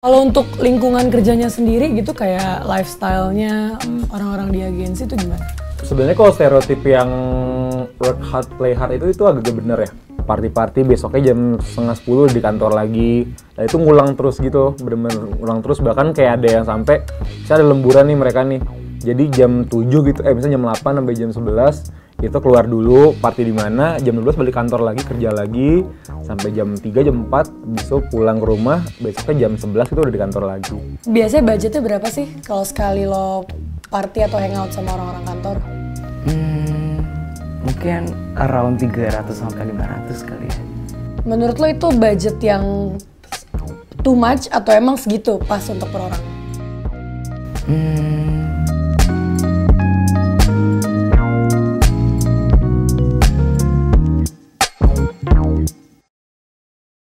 Kalau untuk lingkungan kerjanya sendiri gitu kayak lifestyle-nya um, orang-orang di agensi itu gimana? Sebenarnya kalau stereotip yang work hard play hard itu itu agak bener ya. Party-party besoknya jam setengah sepuluh di kantor lagi. Nah itu ngulang terus gitu, bener-bener ngulang terus. Bahkan kayak ada yang sampai, saya ada lemburan nih mereka nih. Jadi jam 7 gitu, eh misalnya jam 8 sampai jam 11 itu keluar dulu party di mana jam 12 balik kantor lagi kerja lagi sampai jam 3 jam 4 besok pulang ke rumah besoknya jam 11 itu udah di kantor lagi Biasanya budgetnya berapa sih kalau sekali lo party atau hangout sama orang-orang kantor? Hmm, mungkin around 300 sampai 500 kali ya. Menurut lo itu budget yang too much atau emang segitu pas untuk per orang? Hmm,